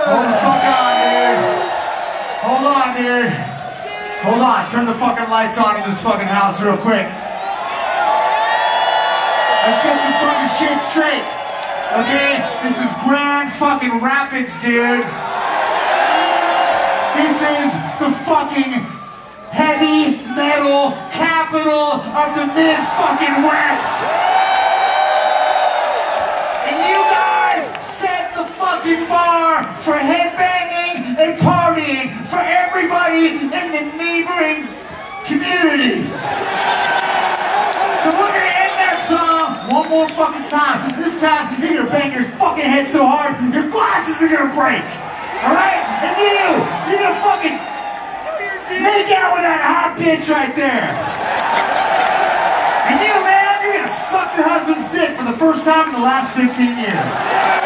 Hold the fuck on, dude. Hold on, dude. Hold on. Turn the fucking lights on in this fucking house real quick. Let's get some fucking shit straight. Okay? This is Grand fucking Rapids, dude. This is the fucking heavy metal capital of the mid everybody in the neighboring communities. So we're gonna end that song one more fucking time. This time you're gonna bang your fucking head so hard your glasses are gonna break. Alright? And you, you're gonna fucking make out with that hot bitch right there. And you, man, you're gonna suck your husband's dick for the first time in the last 15 years.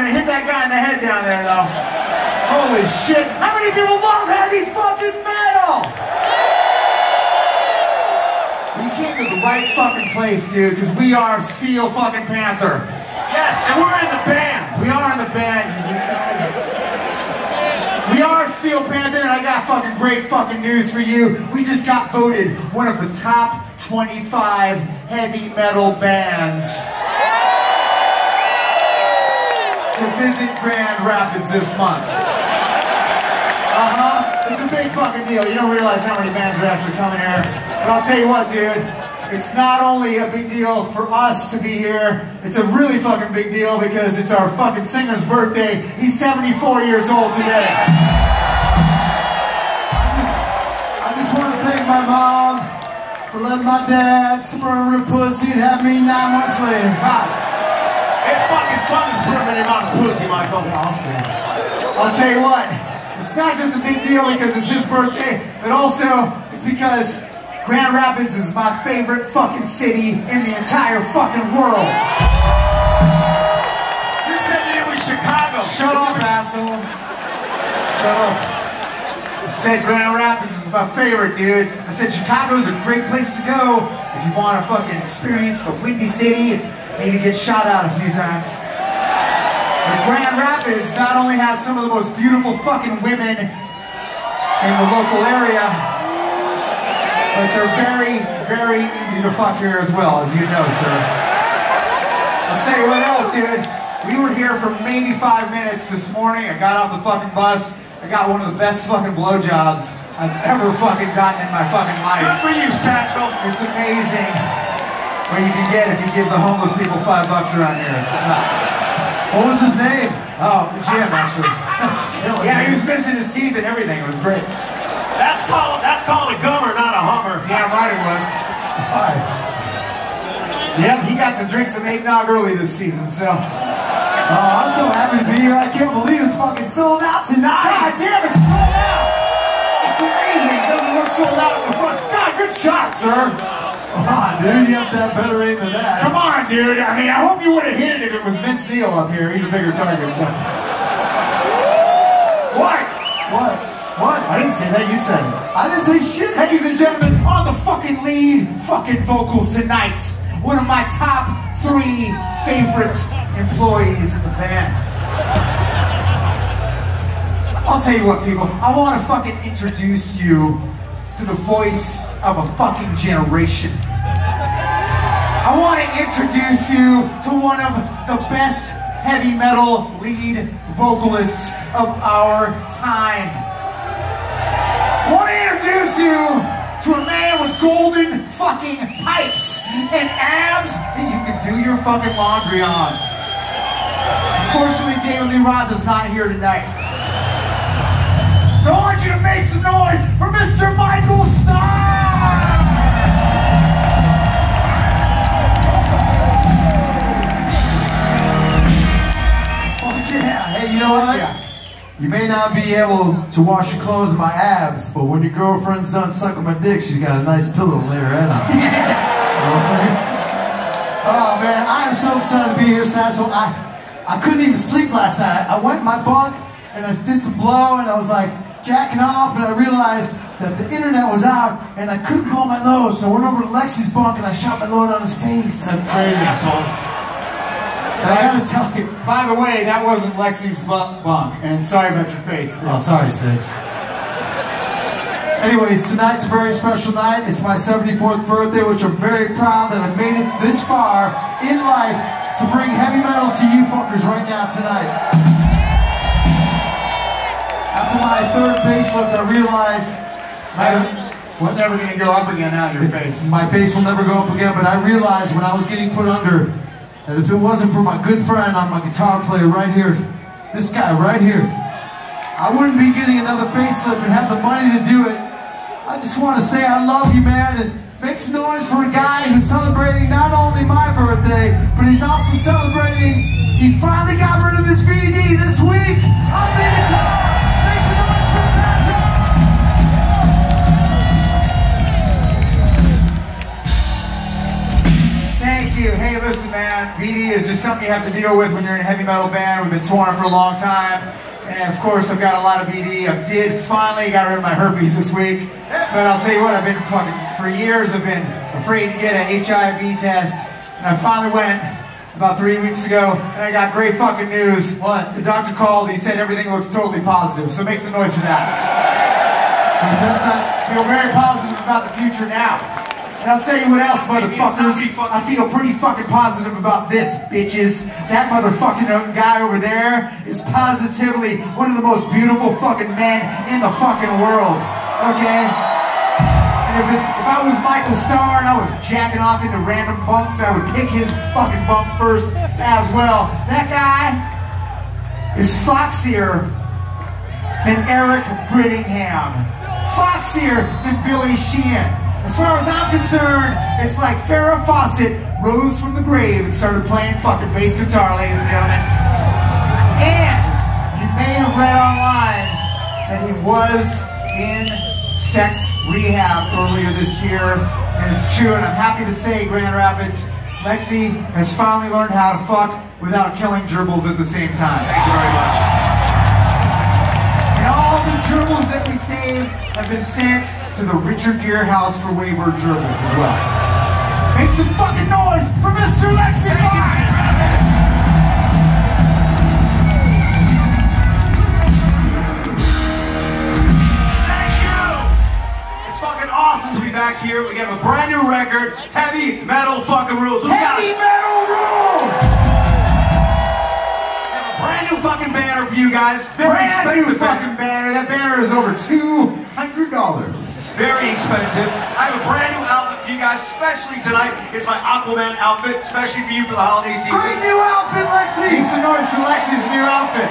Gonna hit that guy in the head down there, though. Holy shit! How many people love heavy fucking metal? You came to the right fucking place, dude, because we are Steel fucking Panther. Yes, and we're in the band. We are in the band. We are Steel Panther, and I got fucking great fucking news for you. We just got voted one of the top 25 heavy metal bands to visit Grand Rapids this month. Uh huh. It's a big fucking deal. You don't realize how many bands are actually coming here. But I'll tell you what, dude. It's not only a big deal for us to be here, it's a really fucking big deal because it's our fucking singer's birthday. He's 74 years old today. I just, I just want to thank my mom for letting my dad sperm her pussy and have me nine months later. Fucking fun to sperm in on a pussy, Michael. I'll tell you what, it's not just a big deal because it's his birthday, but also it's because Grand Rapids is my favorite fucking city in the entire fucking world. You said it was Chicago. Shut up, asshole. Shut up. I said Grand Rapids is my favorite, dude. I said Chicago's a great place to go if you want to fucking experience the windy city, maybe get shot out a few times. But Grand Rapids not only has some of the most beautiful fucking women in the local area, but they're very, very easy to fuck here as well, as you know, sir. I'll tell you what else, dude. We were here for maybe five minutes this morning. I got off the fucking bus. I got one of the best fucking blowjobs I've ever fucking gotten in my fucking life. Good for you, Satchel. It's amazing what you can get if you give the homeless people five bucks around here. It's nuts. What was his name? Oh, the Jim, actually. That's killing Yeah, he was missing his teeth and everything. It was great. That's called that's called a gummer, not a hummer. Yeah, right it was. Hi. Yep, he got to drink some eggnog early this season, so. Oh, I'm so happy to be here. I can't believe it's fucking sold out tonight. God damn, it's sold out! It's amazing. It doesn't look sold out in the front. God, good shot, sir. Come on, dude. You have to have better aim than that. Come on, dude. I mean, I hope you would have hit it if it was Vince Neil up here. He's a bigger target, so. What? What? What? I didn't say that. You said it. I didn't say shit. Ladies and gentlemen, on the fucking lead fucking vocals tonight, one of my top three favorite employees in the band. I'll tell you what, people, I want to fucking introduce you to the voice of a fucking generation. I want to introduce you to one of the best heavy metal lead vocalists of our time. I want to introduce you to a man with golden fucking pipes and abs that you can do your fucking laundry on. Unfortunately, David Lee Roth is not here tonight. So I want you to make some noise for Mr. Michael Starr! You may not be able to wash your clothes my abs, but when your girlfriend's done sucking my dick, she's got a nice pillow to lay her head on. You know what I'm saying? Oh man, I am so excited to be here, Satchel. I, I couldn't even sleep last night. I went in my bunk and I did some blow and I was like jacking off and I realized that the internet was out and I couldn't blow my load. So I went over to Lexxi's bunk and I shot my load on his face. That's great, asshole. I gotta tell you, By the way, that wasn't Lexxi's bu- bunk, and sorry about your face. Oh, sorry, Stix. Anyways, tonight's a very special night. It's my 74th birthday, which I'm very proud that I made it this far in life to bring heavy metal to you fuckers right now tonight. After my third facelift, I realized I, What's never gonna go up again now, your it's- face. my face will never go up again, but I realized when I was getting put under that if it wasn't for my good friend on my guitar player right here, this guy right here, I wouldn't be getting another facelift and have the money to do it. I just want to say I love you, man, and make some noise for a guy who's celebrating not only my birthday, but he's also celebrating. He finally something you have to deal with when you're in a heavy metal band. We've been touring for a long time. And of course, I've got a lot of BD. I did finally got rid of my herpes this week. But I'll tell you what, I've been fucking, for years, I've been afraid to get an HIV test. And I finally went about three weeks ago, and I got great fucking news. What? The doctor called, he said everything looks totally positive. So make some noise for that. That's not. feel very positive about the future now. And I'll tell you what else, motherfuckers. I feel pretty fucking positive about this, bitches. That motherfucking uh, guy over there is positively one of the most beautiful fucking men in the fucking world. Okay? And if, it's, if I was Michael Starr and I was jacking off into random bunks, I would pick his fucking bunk first as well. That guy is foxier than Eric Brittingham. Foxier than Billy Sheehan. As far as I'm concerned, it's like Farrah Fawcett rose from the grave and started playing fucking bass guitar, ladies and gentlemen. And you may have read online that he was in sex rehab earlier this year, and it's true, and I'm happy to say, Grand Rapids, Lexxi has finally learned how to fuck without killing gerbils at the same time. Thank you very much. And all the gerbils that we saved have been sent to the Richard Gere House for wayward gerbils as well. Make some fucking noise for Mr. Lexxi Foxx! Thank you. It's fucking awesome to be back here. We have a brand new record, Heavy Metal Fucking Rules. Who's Heavy metal rules! We have a brand new fucking banner for you guys. Very Brand new fucking banner. banner. That banner is over two hundred dollars. Very expensive. I have a brand new outfit for you guys, especially tonight. It's my Aquaman outfit, especially for you for the holiday season. Great new outfit, Lexxi. Make some noise for Lexxi's new outfit.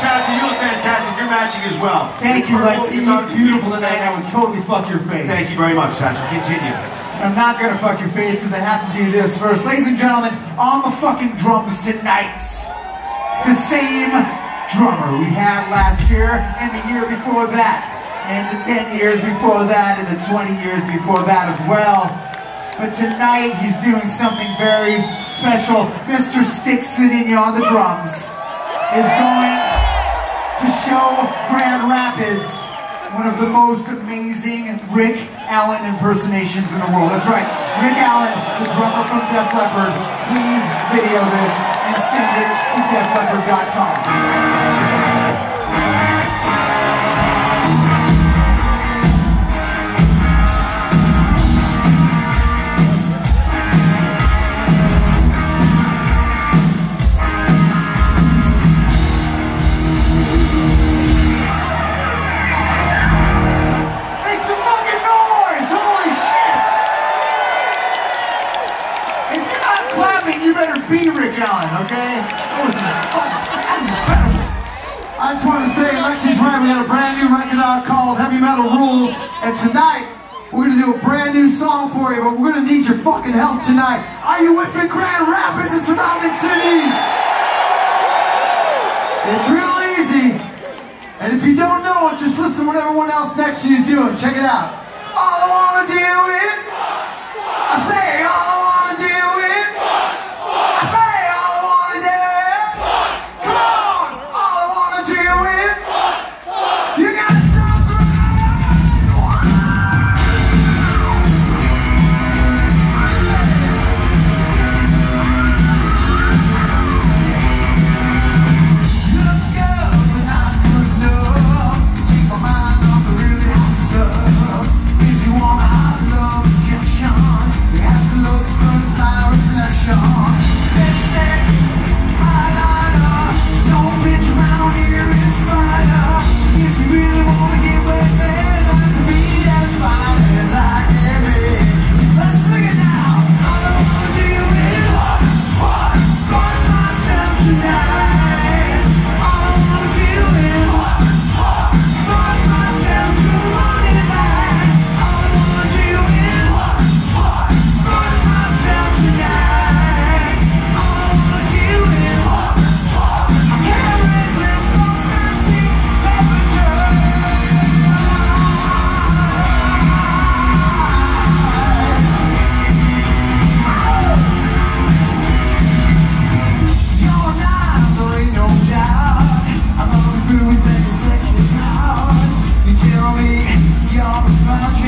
Shout out to you, you look fantastic. You're matching as well. Thank you, Purple, Lexxi. You look beautiful tonight. I would totally fuck your face. Thank you very much, Satchel. Continue. I'm not gonna fuck your face because I have to do this first. Ladies and gentlemen, on the fucking drums tonight, the same drummer we had last year and the year before that, and the 10 years before that, and the 20 years before that as well. But tonight he's doing something very special. Mr. Stick Zadinia on the drums is going to show Grand Rapids one of the most amazing Rick Allen impersonations in the world. That's right, Rick Allen, the drummer from Def Leppard. Please video this and send it to defleppard.com. I just want to say, Lexxi's right. We got a brand new record out called Heavy Metal Rules, and tonight we're gonna do a brand new song for you. But we're gonna need your fucking help tonight. Are you with me, Grand Rapids and surrounding cities? It's real easy. And if you don't know it, just listen to what everyone else next to you is doing. Check it out. All I wanna do is Tell me you're a